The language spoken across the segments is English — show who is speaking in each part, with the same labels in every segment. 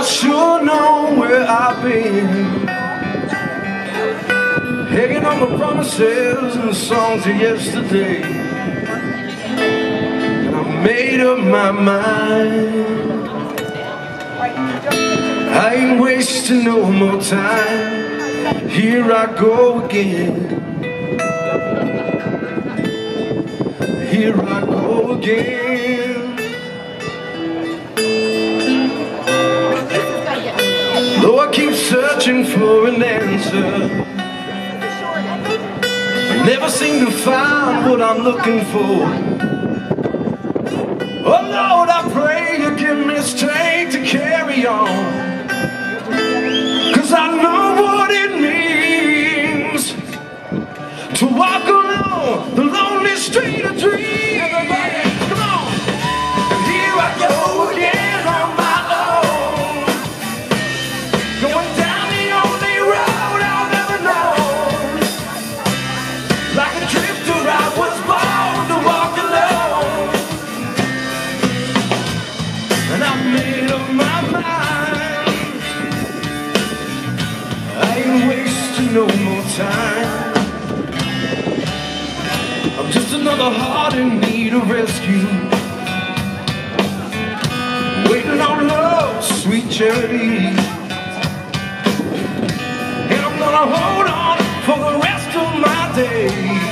Speaker 1: I sure know where I've been. Hanging on the promises and the songs of yesterday. I made up my mind. I ain't wasting no more time. Here I go again. Here I go again searching for an answer. I never seem to find what I'm looking for. Oh Lord, I pray you give me strength no more time. I'm just another heart in need of rescue. Waiting on love's sweet charity. And I'm gonna hold on for the rest of my days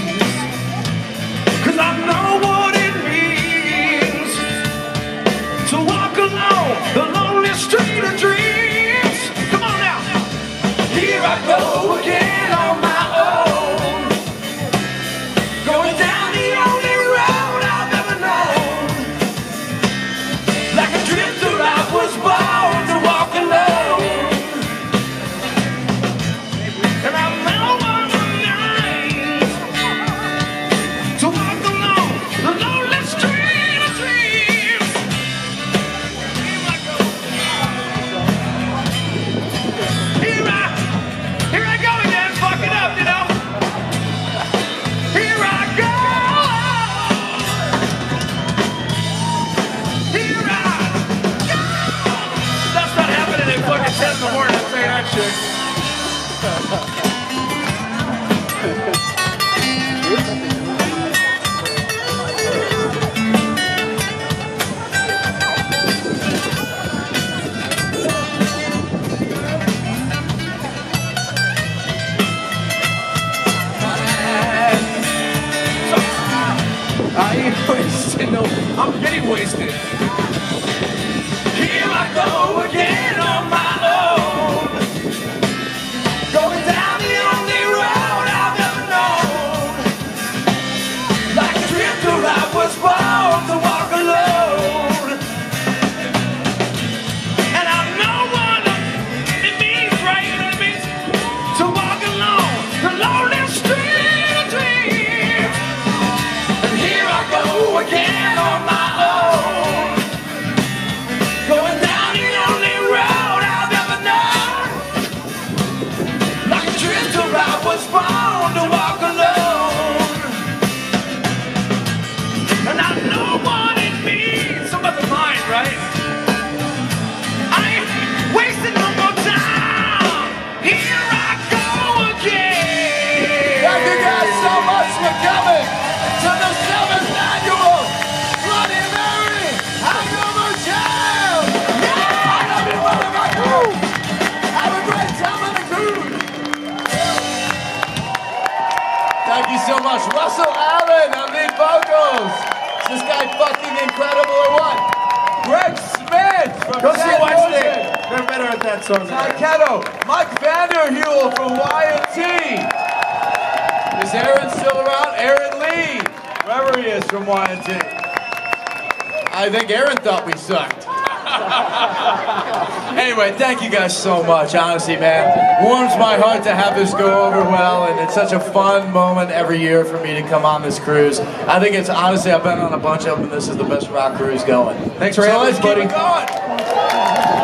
Speaker 1: I wasting no. I'm getting wasted. Go again on my
Speaker 2: much. Russell Allen on lead vocals. Is this guy fucking incredible or what? Greg Smith from
Speaker 1: Go see
Speaker 2: San
Speaker 1: White
Speaker 2: Jose.
Speaker 1: They're better at that song. am.
Speaker 2: Taiketo, Mike Vanderhule from Y&T. Is Aaron still around? Aaron Leigh, wherever he is from Y&T. I think Aaron thought we sucked. anyway, thank you guys so much. Honestly, man, warms my heart to have this go over well, and it's such a fun moment every year for me to come on this cruise. I think it's honestly, I've been on a bunch of them, and this is the best rock cruise going.
Speaker 1: Thanks for
Speaker 2: so
Speaker 1: having us,
Speaker 2: keep
Speaker 1: buddy.
Speaker 2: it going.